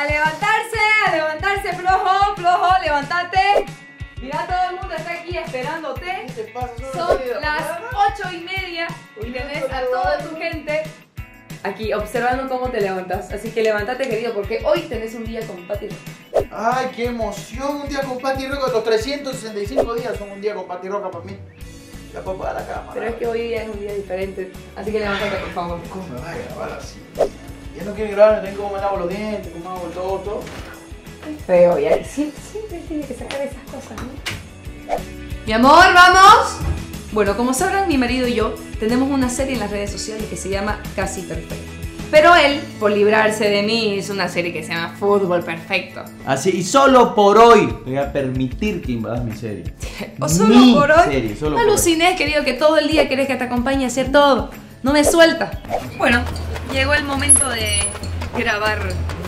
A levantarse, a levantarse, flojo, flojo, levántate. Mira, todo el mundo está aquí esperándote. Son las ocho y media y tenés a toda tu gente aquí observando cómo te levantas. Así que levántate, querido, porque hoy tenés un día con Pati. Ay, qué emoción. Un día con Pati Roca. Los 365 días son un día con Pati Roca para mí. Ya puedo pagar la cámara. Pero es que hoy día es un día diferente. Así que levántate, por favor. ¿Cómo me vas a grabar así? Ya no quiere grabar, no tengo cómo me lavo los dientes, cómo hago todo, todo. Qué feo, ya. Sie- Siempre tiene que sacar esas cosas, ¿no? Mi amor, vamos. Bueno, como sabrán, mi marido y yo tenemos una serie en las redes sociales que se llama Casi Perfecto. Pero él, por librarse de mí, hizo una serie que se llama Fútbol Perfecto. Así, y solo por hoy voy a permitir que invadas mi serie. O solo Mi por hoy. serie, solo no por hoy. querido, que todo el día querés que te acompañe a hacer todo. No me suelta. Bueno, llegó el momento de grabar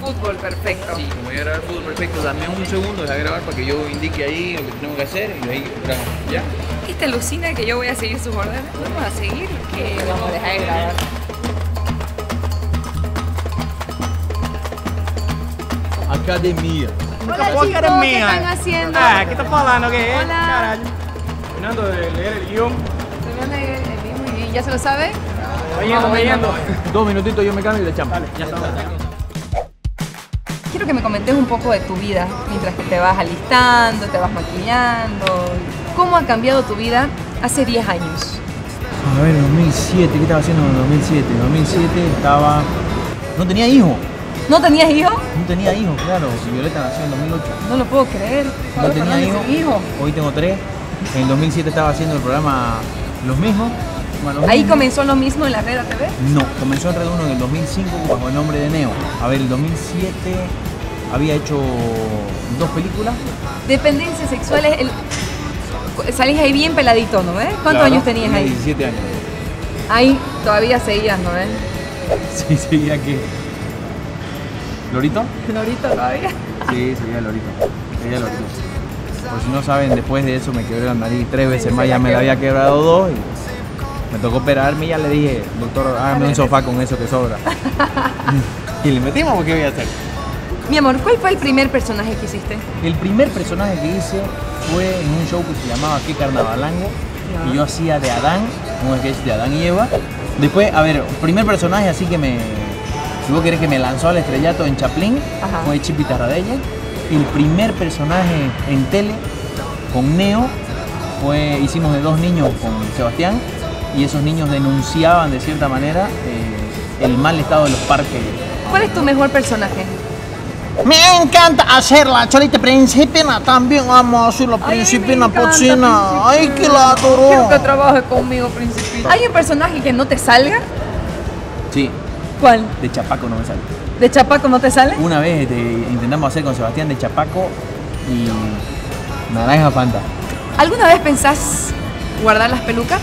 Fútbol Perfecto. Sí, como voy a grabar fútbol perfecto, dame un segundo, deja grabar para que yo indique ahí lo que tengo que hacer y ahí grabamos. ¿Ya? Este alucina que yo voy a seguir sus órdenes. Vamos a seguir que vamos a dejar de grabar. Academia. Hola chicos, ¿qué están haciendo? Ah, que tá falando o quê? Olá. Caralho. Terminando de leer el guion. Terminando de leer el y ¿Ya se lo sabe? Voy yendo. Dos minutitos yo me cambio y le echamos. Ya está. Quiero que me comentes un poco de tu vida mientras que te vas alistando, te vas maquillando. ¿Cómo ha cambiado tu vida hace 10 años? A ver, 2007, ¿qué estaba haciendo en 2007? En 2007 estaba... No tenía hijo. ¿No tenías hijo? No tenía hijo, claro. Violeta nació en 2008. No lo puedo creer. No Pablo tenía hijo. Hoy tengo tres. En 2007 estaba haciendo el programa Los Mismos. Ahí comenzó lo mismo en la red TV. No, comenzó en Red 1 en el 2005 bajo el nombre de Neo. A ver, el 2007 había hecho dos películas. Dependencias sexuales. El... Salís ahí bien peladito, ¿no ves? ¿Cuántos Claro, años tenías tenía ahí? 17 años. Ahí todavía seguías, ¿no ves? Sí, seguía que. ¿Lorito? Lorito todavía. Sí, seguía Lorito. Seguía Lorito. Por si no saben, después de eso me quebré la nariz tres veces más, ya me la había quebrado dos y me tocó operarme y ya le dije, doctor, hágame un sofá con eso que sobra. y le metimos porque voy a hacer. Mi amor, ¿cuál fue el primer personaje que hiciste? El primer personaje que hice fue en un show que se llamaba Qué Carnavalango y yo hacía de Adán, un sketch de Adán y Eva. Después, a ver, primer personaje así que me, si vos querés que me lanzó al estrellato en Chaplin, Ajá. fue Chipi Tarradella. El primer personaje en tele con Neo fue, hicimos de dos niños con Sebastián y esos niños denunciaban de cierta manera eh, el mal estado de los parques. ¿Cuál es tu mejor personaje? Me encanta hacer la cholita principina. También amo hacer la principina pochina. Ay, que la Quiero que adoro. trabaje conmigo, Principito. ¿Hay un personaje que no te salga? Sí, ¿Cuál? de Chapaco no me sale. ¿De Chapaco no te sale? Una vez este, intentamos hacer con Sebastián de Chapaco y Naranja Fanta. ¿Alguna vez pensás guardar las pelucas?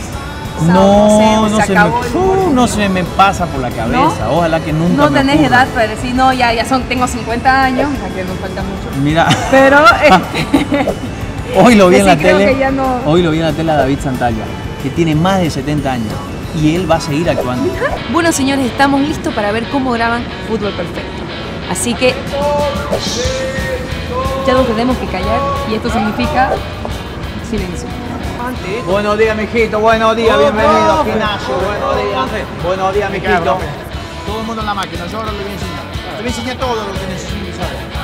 O sea, No, sé, no, se se me, acabó uh, no se me pasa por la cabeza. Ojalá que nunca No me tenés ocurra. edad para decir, no, ya, ya son, tengo 50 años, a que nos falta mucho. Mira, Pero, este, hoy lo vi en la tele. no- Hoy lo vi en la tele a David Santalla, que tiene más de 70 años y él va a seguir actuando. bueno, señores, estamos listos para ver cómo graban Fútbol Perfecto. Así que ya nos tenemos que callar y esto significa silencio. Buenos días, mijito. Buenos días, bienvenido al gimnasio. Buenos días. Buenos días, mijito. Todo el mundo en la máquina. Yo ahora le voy a enseñar. Le voy a enseñar todo lo que necesito saber.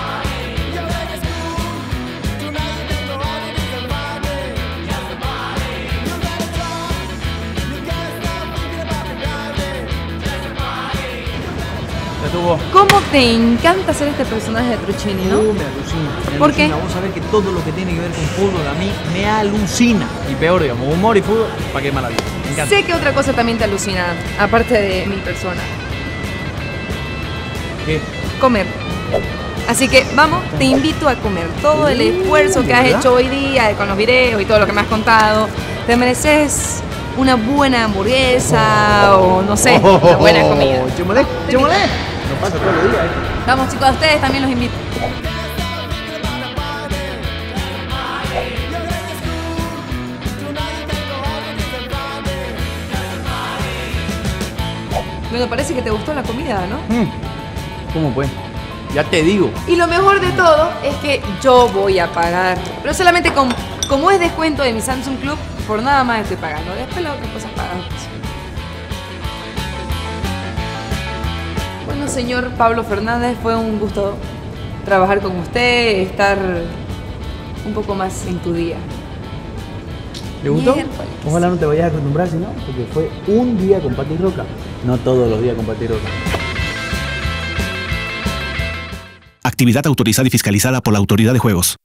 Estuvo. ¿Cómo te encanta hacer este personaje de Truchini, no? Uh, me alucina. me ¿Por qué? alucina. Vos sabés que todo lo que tiene que ver con fútbol a mí me alucina. Y peor, digamos, humor y fútbol, ¿para qué maravilla? Me encanta. Sé que otra cosa también te alucina, aparte de mi persona. ¿Qué? Comer. Así que vamos, te invito a comer. Todo el esfuerzo que has hecho hoy día con los videos y todo lo que me has contado, te mereces una buena hamburguesa o no sé, una buena comida. Chumolé, chumolé. No pasa todos los días. esto. Vamos chicos, a ustedes también los invito. Bueno, parece que te gustó la comida, ¿no? Mm. ¿Cómo pues? Ya te digo. Y lo mejor de todo es que yo voy a pagar. Pero solamente con, como es descuento de mi Samsung Club, por nada más estoy pagando. Después las otras cosas pagan. Bueno, señor Pablo Fernández, fue un gusto trabajar con usted, estar un poco más en tu día. ¿Le gustó? Ojalá no te vayas a acostumbrar, no, porque fue un día con Pati Roca, no todos los días con Pati Roca. Actividad autorizada y fiscalizada por la Autoridad de Juegos.